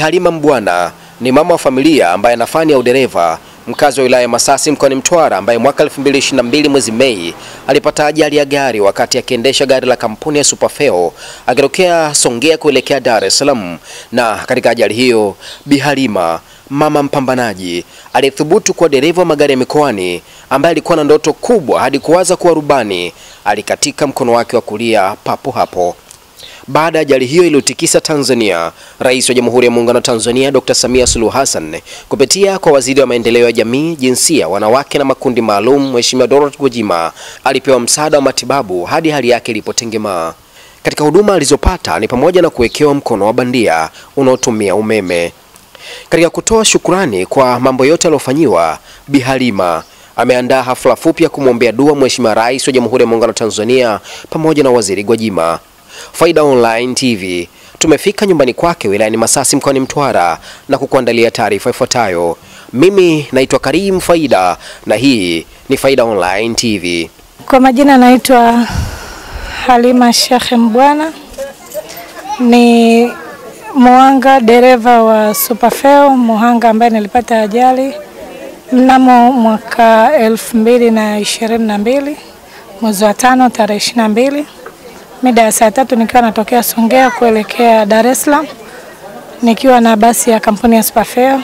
Halima Mbwana ni mama wa familia ambaye ana fani ya udereva mkazi wa wilaya ya Masasi mkoani Mtwara ambaye mwaka 2022 mwezi Mei alipata ajali ya gari wakati akiendesha gari la kampuni ya Superfeo akitokea Songea kuelekea Dar es Salaam. Na katika ajali hiyo Bi Halima, mama mpambanaji, aliyethubutu kuwa dereva wa magari ya mikoani, ambaye alikuwa na ndoto kubwa hadi kuwaza kuwa rubani, alikatika mkono wake wa kulia papo hapo. Baada ya ajali hiyo iliyotikisa Tanzania, Rais wa Jamhuri ya Muungano wa Tanzania Dr. Samia Suluhu Hassan kupitia kwa Waziri wa Maendeleo ya Jamii, Jinsia, Wanawake na Makundi Maalum, Mheshimiwa Dorothy Gwajima alipewa msaada wa matibabu hadi hali yake ilipotengemaa. Katika huduma alizopata ni pamoja na kuwekewa mkono wa bandia unaotumia umeme. Katika kutoa shukrani kwa mambo yote aliyofanyiwa, Bi Halima ameandaa hafla fupi ya kumwombea dua Mheshimiwa Rais wa Jamhuri ya Muungano wa Tanzania pamoja na Waziri Gwajima. Faida Online TV tumefika nyumbani kwake wilayani Masasi mkoani Mtwara na kukuandalia taarifa ifuatayo. Mimi naitwa Karim Faida na hii ni Faida Online TV. Kwa majina naitwa Halima Shekhe Mbwana, ni muhanga dereva wa Superfeo muhanga ambaye nilipata ajali mnamo mwaka elfu mbili na ishirini na mbili mwezi wa tano tarehe ishirini na mbili mida ya saa tatu nikiwa natokea Songea kuelekea Dar es Salaam nikiwa na basi ya kampuni ya Superfare,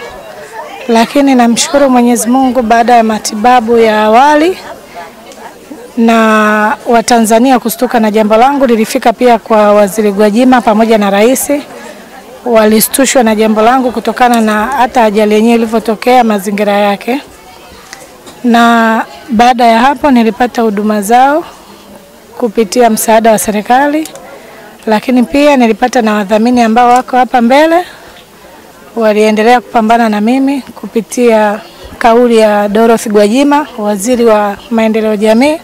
lakini namshukuru Mwenyezi Mungu, baada ya matibabu ya awali na Watanzania kustuka na jambo langu, lilifika pia kwa Waziri Gwajima pamoja na rais, walistushwa na jambo langu kutokana na hata ajali yenyewe ilivyotokea, mazingira yake, na baada ya hapo nilipata huduma zao kupitia msaada wa serikali, lakini pia nilipata na wadhamini ambao wako hapa mbele, waliendelea kupambana na mimi kupitia kauli ya Dorothy Gwajima, waziri wa maendeleo jamii.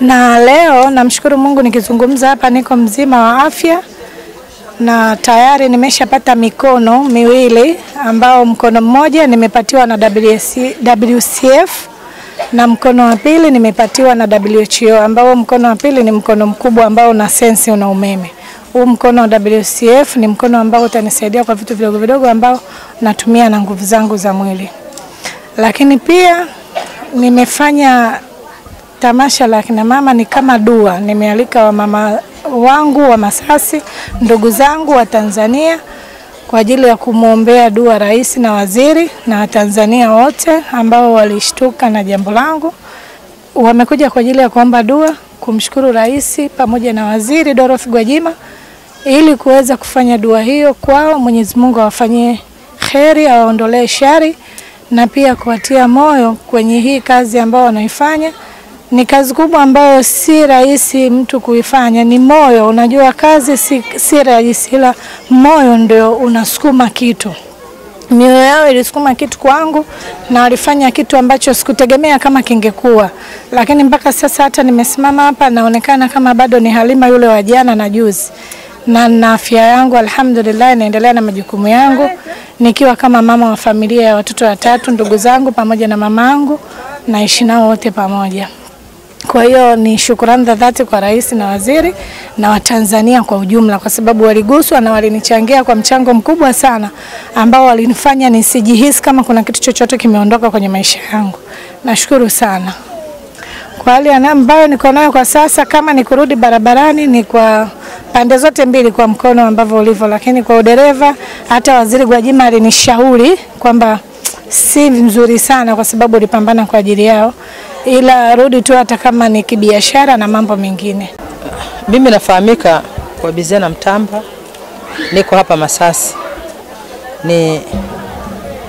Na leo namshukuru Mungu, nikizungumza hapa niko mzima wa afya na tayari nimeshapata mikono miwili ambao mkono mmoja nimepatiwa na WC, WCF na mkono wa pili nimepatiwa na WHO ambao mkono wa pili ni mkono mkubwa ambao una sensi una umeme. Huu mkono wa WCF ni mkono ambao utanisaidia kwa vitu vidogo vidogo ambao natumia na nguvu zangu za mwili. Lakini pia nimefanya tamasha la kina mama ni kama dua. Nimealika wamama wangu wa Masasi, ndugu zangu wa Tanzania kwa ajili ya kumwombea dua rais na waziri na Watanzania wote ambao walishtuka na jambo langu. Wamekuja kwa ajili ya kuomba dua, kumshukuru rais pamoja na waziri Dorothy Gwajima ili kuweza kufanya dua hiyo kwao. Mwenyezi Mungu awafanyie kheri, awaondolee shari na pia kuwatia moyo kwenye hii kazi ambayo wanaifanya. Ni kazi kubwa ambayo si rahisi mtu kuifanya, ni moyo. Unajua kazi si, si rahisi, ila moyo ndio unasukuma kitu. Mioyo yao ilisukuma kitu kwangu na walifanya kitu ambacho sikutegemea kama kingekuwa, lakini mpaka sasa hata nimesimama hapa naonekana kama bado ni Halima yule wa jana na juzi, na na afya yangu alhamdulillah, naendelea na majukumu yangu nikiwa kama mama wa familia ya watoto watatu, ndugu zangu pamoja na mamangu, naishi nao wote pamoja. Kwa hiyo ni shukrani za dhati kwa rais na waziri na Watanzania kwa ujumla, kwa sababu waliguswa na walinichangia kwa mchango mkubwa sana ambao walinifanya nisijihisi kama kuna kitu chochote kimeondoka kwenye maisha yangu. Nashukuru sana kwa hali ambayo niko nayo kwa sasa. Kama ni kurudi barabarani, ni kwa pande zote mbili, kwa mkono ambavyo ulivyo, lakini kwa udereva, hata waziri Gwajima alinishauri kwamba si mzuri sana, kwa sababu ulipambana kwa ajili yao ila rudi tu hata kama ni kibiashara na mambo mengine. Mimi nafahamika kwa Bizena Mtamba, niko hapa Masasi, ni,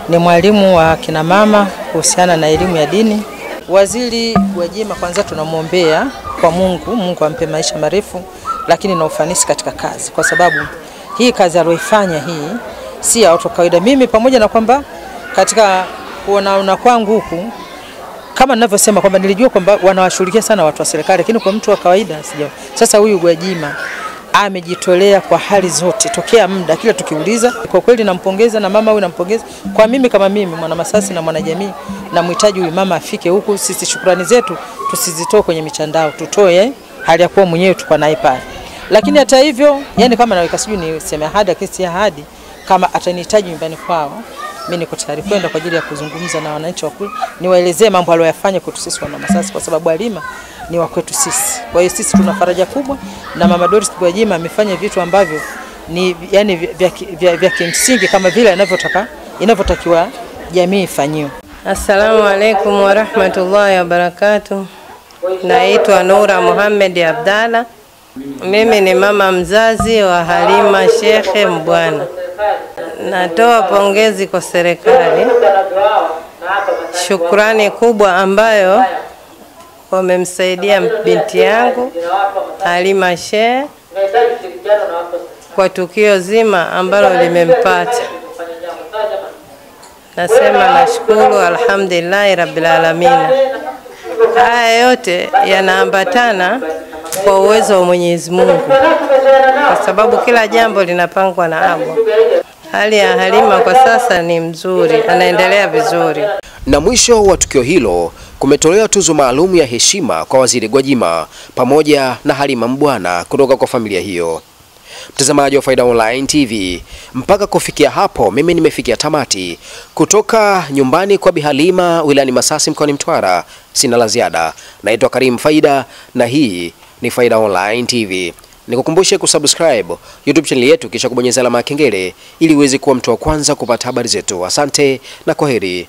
ni mwalimu wa kina mama kuhusiana na elimu ya dini. Waziri Gwajima kwanza tunamwombea kwa Mungu, Mungu ampe maisha marefu, lakini na ufanisi katika kazi, kwa sababu hii kazi aliyoifanya hii si ya watu kawaida. Mimi pamoja na kwamba katika kuonaona kwangu huku kama ninavyosema kwamba nilijua kwamba wanawashughulikia sana watu wa serikali, lakini kwa mtu wa kawaida sija. Sasa huyu Gwajima amejitolea kwa hali zote tokea muda, kila tukiuliza. Kwa kweli nampongeza, na mama huyu nampongeza. Kwa mimi kama mimi mwana Masasi na mwanajamii, namhitaji huyu mama afike huku. Sisi shukrani zetu tusizitoe kwenye mitandao, tutoe hali ya kuwa mwenyewe tuko naye pale. Lakini hata hivyo, yani kama naweka sijui niseme ahadi, lakini si ahadi kama atanihitaji nyumbani kwao, mimi niko tayari kwenda kwa ajili ya kuzungumza na wananchi wa kule, niwaelezee mambo aliyoyafanya kwetu sisi wana Masasi, kwa sababu Halima ni wa kwetu sisi. Kwa hiyo sisi tuna faraja kubwa, na mama Doris Gwajima amefanya vitu ambavyo ni yani vya, vya, vya kimsingi kama vile inavyotaka inavyotakiwa jamii ifanyiwe. Assalamu alaikum warahmatullahi wabarakatuh. Naitwa Nura Muhammad Abdalla. Mimi ni mama mzazi wa Halima Shekhe Mbwana. Natoa pongezi kwa serikali, shukrani kubwa ambayo wamemsaidia binti yangu Halima shekhe kwa tukio zima ambalo limempata. Nasema nashukuru, alhamdulillahi rabbil alamin. Haya yote yanaambatana kwa uwezo wa Mwenyezi Mungu, kwa sababu kila jambo linapangwa na Allah. Hali ya Halima kwa sasa ni mzuri, anaendelea vizuri. Na mwisho wa tukio hilo kumetolewa tuzo maalum ya heshima kwa Waziri Gwajima pamoja na Halima Mbwana kutoka kwa familia hiyo. Mtazamaji wa Faida Online TV, mpaka kufikia hapo mimi nimefikia tamati kutoka nyumbani kwa Bi Halima wilayani Masasi mkoani Mtwara. Sina la ziada. Naitwa Karim Faida na hii ni Faida Online TV. Nikukumbushe kusubscribe YouTube channel yetu kisha kubonyeza alama ya kengele ili uweze kuwa mtu wa kwanza kupata habari zetu. Asante na kwaheri.